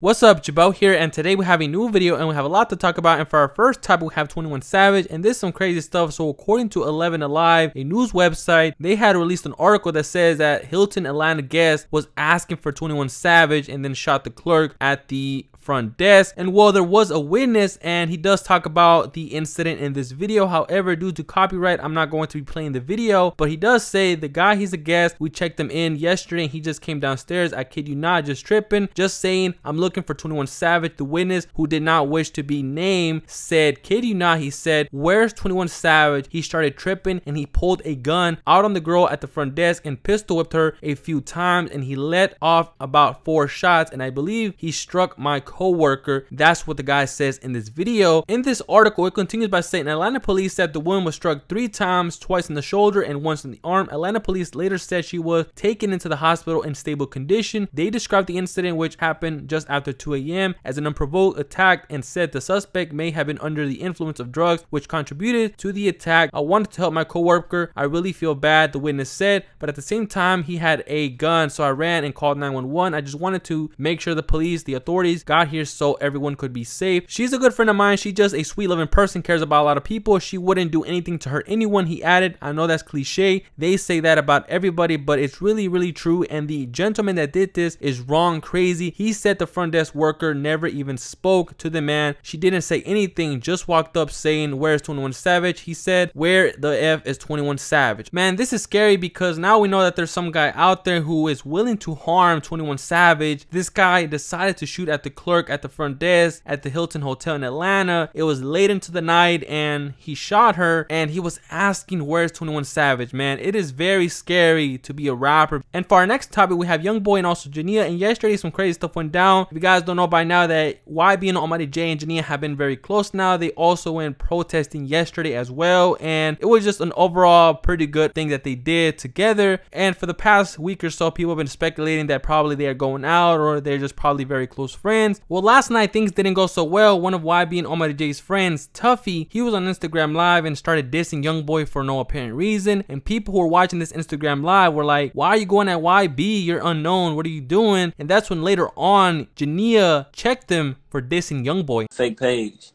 What's up, Jabel here, and today we have a new video and we have a lot to talk about. And for our first topic, we have 21 Savage, and this is some crazy stuff. So, according to 11 Alive, a news website, they had released an article that says that Hilton Atlanta guest was asking for 21 Savage and then shot the clerk at the front desk. And while there was a witness and he does talk about the incident in this video, however, due to copyright, I'm not going to be playing the video, but he does say the guy, he's a guest. We checked him in yesterday. And he just came downstairs. I kid you not, just tripping, just saying, I'm looking for 21 Savage. The witness who did not wish to be named said, kid you not, he said, where's 21 Savage? He started tripping and he pulled a gun out on the girl at the front desk and pistol whipped her a few times and he let off about four shots and I believe he struck my co-worker. That's what the guy says in this video. In this article, it continues by saying Atlanta police said the woman was struck three times, twice in the shoulder and once in the arm. Atlanta police later said she was taken into the hospital in stable condition. They described the incident which happened just after 2 a.m. as an unprovoked attack and said the suspect may have been under the influence of drugs which contributed to the attack. I wanted to help my co-worker. I really feel bad, the witness said, but at the same time, he had a gun, so I ran and called 911. I just wanted to make sure the police, the authorities got here so everyone could be safe. She's a good friend of mine. She's just a sweet loving person, cares about a lot of people. She wouldn't do anything to hurt anyone, he added. I know that's cliche. They say that about everybody, but it's really, really true. And the gentleman that did this is wrong, crazy. He said the front desk worker never even spoke to the man. She didn't say anything, just walked up saying, Where's 21 Savage? He said, Where the F is 21 Savage? Man, this is scary because now we know that there's some guy out there who is willing to harm 21 Savage. This guy decided to shoot at the clerk clerk at the front desk at the Hilton Hotel in Atlanta. It was late into the night and he shot her and he was asking where's 21 Savage, man. It is very scary to be a rapper. And for our next topic, we have Young Boy and also Jania. And yesterday, some crazy stuff went down. You guys don't know by now that YB and Almighty and Jania have been very close now. They also went protesting yesterday as well. And it was just an overall pretty good thing that they did together. And for the past week or so, people have been speculating that probably they are going out or they're just probably very close friends. Well, last night things didn't go so well. One of YB and Omar J's friends, Tuffy, he was on Instagram Live and started dissing Young Boy for no apparent reason. And people who were watching this Instagram Live were like, why are you going at YB? You're unknown. What are you doing? And that's when later on, Jania checked them for dissing Young Boy. Fake page.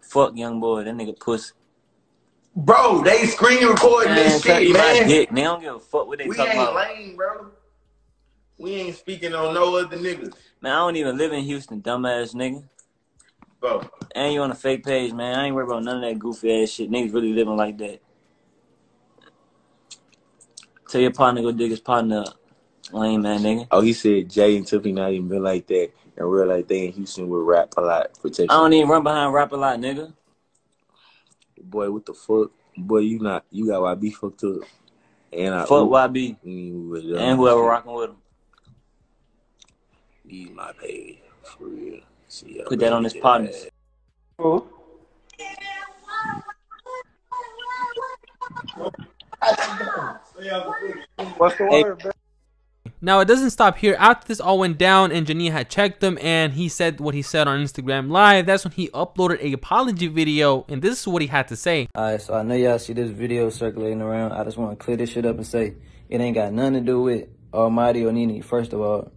Fuck Young Boy. That nigga pussy. Bro, they screen recording man, this shit, man. Dick. They don't give a fuck what they we talking about. We ain't Lame, bro. We ain't speaking on no other niggas. Man, I don't even live in Houston, dumbass nigga. Bro. And you on a fake page, man. I ain't worried about none of that goofy ass shit. Niggas really living like that. Tell your partner go dig his partner up. Lame man, nigga. Oh, he said Jay and Tiffany not even been like that. And real like they in Houston would Rap-A-Lot protection. I don't even run behind Rap-A-Lot, nigga. Boy, what the fuck? Boy, you not you got YB fucked up. And I fuck YB. Mm, and whoever rocking with him. Use my page for real. See Put that on his partners. Who? What's the word, bro? Now it doesn't stop here. After this all went down and Jania had checked him and he said what he said on Instagram Live, that's when he uploaded a apology video and this is what he had to say. Alright, so I know y'all see this video circulating around. I just want to clear this shit up and say it ain't got nothing to do with Almighty or Nene, first of all.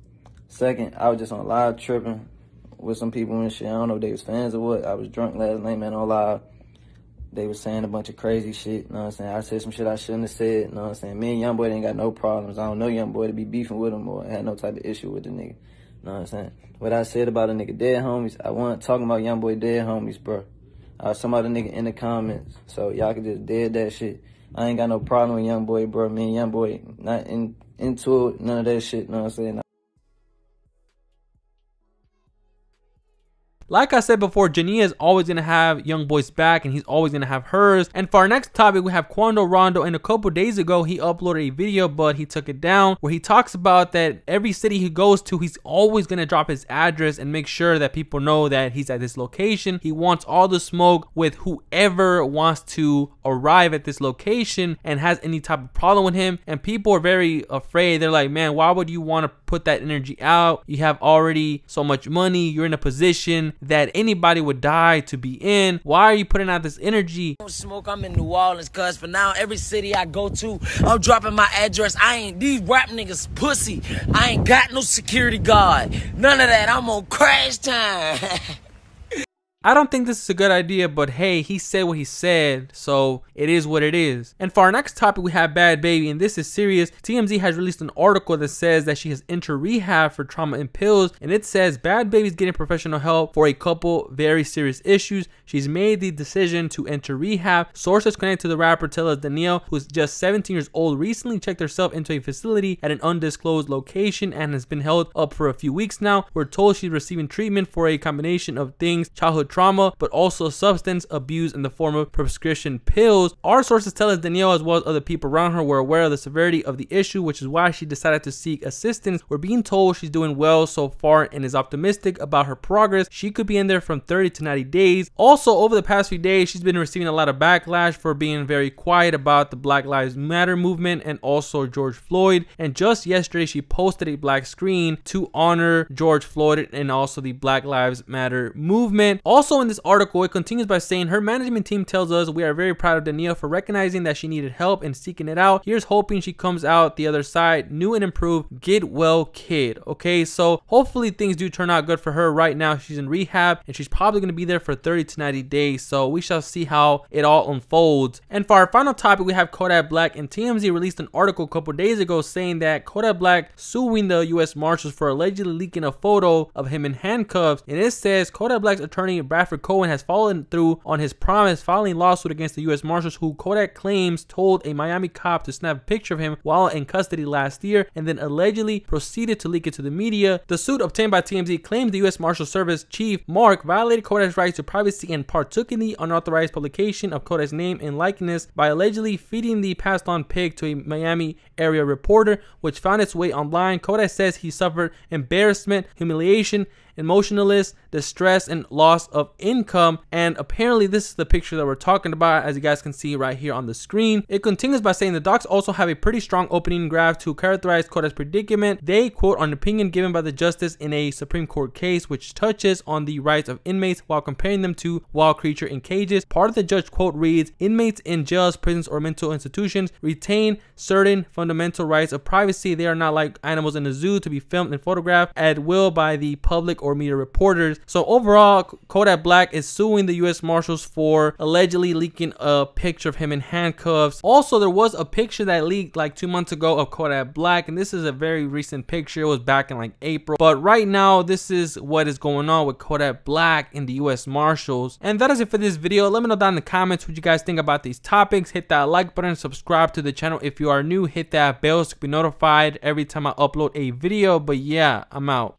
Second, I was just on live tripping with some people and shit. I don't know if they was fans or what. I was drunk last night, man, on live. They was saying a bunch of crazy shit, you know what I'm saying? I said some shit I shouldn't have said, you know what I'm saying? Me and Young Boy ain't got no problems. I don't know Young Boy to be beefing with him or had no type of issue with the nigga. You know what I'm saying? What I said about a nigga dead homies, I wasn't talking about Young Boy dead homies, bro. Talking about a nigga in the comments. So y'all can just dead that shit. I ain't got no problem with Young Boy, bro. Me and Young Boy not in into it, none of that shit, you know what I'm saying? Like I said before, Jania is always going to have Young Boy's back and he's always going to have hers. And for our next topic, we have Quando Rondo. And a couple days ago, he uploaded a video, but he took it down where he talks about that every city he goes to, he's always going to drop his address and make sure that people know that he's at this location. He wants all the smoke with whoever wants to arrive at this location and has any type of problem with him. And people are very afraid. They're like, man, why would you want to put that energy out? You have already so much money. You're in a position that anybody would die to be in. Why are you putting out this energy? Smoke, I'm in New Orleans, cuz for now, every city I go to, I'm dropping my address. I ain't, these rap niggas pussy. I ain't got no security guard. None of that. I'm on crash time. I don't think this is a good idea, but hey, he said what he said, so it is what it is. And for our next topic, we have Bhad Bhabie, and this is serious. TMZ has released an article that says that she has entered rehab for trauma and pills, and it says Bhad Bhabie is getting professional help for a couple very serious issues. She's made the decision to enter rehab. Sources connected to the rapper tell us Danielle, who's just 17 years old, recently checked herself into a facility at an undisclosed location and has been held up for a few weeks now. We're told she's receiving treatment for a combination of things, childhood trauma, but also substance abuse in the form of prescription pills. Our sources tell us Danielle, as well as other people around her, were aware of the severity of the issue, which is why she decided to seek assistance. We're being told she's doing well so far and is optimistic about her progress. She could be in there from 30 to 90 days. Also, over the past few days, she's been receiving a lot of backlash for being very quiet about the Black Lives Matter movement and also George Floyd. And just yesterday, she posted a black screen to honor George Floyd and also the Black Lives Matter movement. Also, in this article, it continues by saying her management team tells us we are very proud of Danielle for recognizing that she needed help and seeking it out. Here's hoping she comes out the other side new and improved. Get well, kid. Okay, so hopefully things do turn out good for her. Right now, she's in rehab and she's probably going to be there for 30 to 90 days. So we shall see how it all unfolds. And for our final topic, we have Kodak Black and TMZ released an article a couple days ago saying that Kodak Black suing the U.S. Marshals for allegedly leaking a photo of him in handcuffs. And it says Kodak Black's attorney Bradford Cohen has fallen through on his promise, filing lawsuit against the U.S. Marshals, who Kodak claims told a Miami cop to snap a picture of him while in custody last year, and then allegedly proceeded to leak it to the media. The suit obtained by TMZ claims the U.S. Marshal Service Chief Mark violated Kodak's rights to privacy and partook in the unauthorized publication of Kodak's name and likeness by allegedly feeding the passed on pig to a Miami area reporter, which found its way online. Kodak says he suffered embarrassment, humiliation, emotionalness, distress, and loss of income. And apparently, this is the picture that we're talking about, as you guys can see right here on the screen. It continues by saying the docs also have a pretty strong opening graph to characterize Kodak's predicament. They quote an opinion given by the justice in a Supreme Court case, which touches on the rights of inmates while comparing them to wild creature in cages. Part of the judge quote reads, inmates in jails, prisons, or mental institutions retain certain fundamental rights of privacy. They are not like animals in a zoo to be filmed and photographed at will by the public or media reporters. So overall, Kodak Black is suing the U.S. Marshals for allegedly leaking a picture of him in handcuffs. Also, there was a picture that leaked like two months ago of Kodak Black, and this is a very recent picture. It was back in like April. But right now, this is what is going on with Kodak Black in the U.S. Marshals. And that is it for this video. Let me know down in the comments what you guys think about these topics. Hit that like button, subscribe to the channel if you are new. Hit that bell to be notified every time I upload a video. But yeah, I'm out.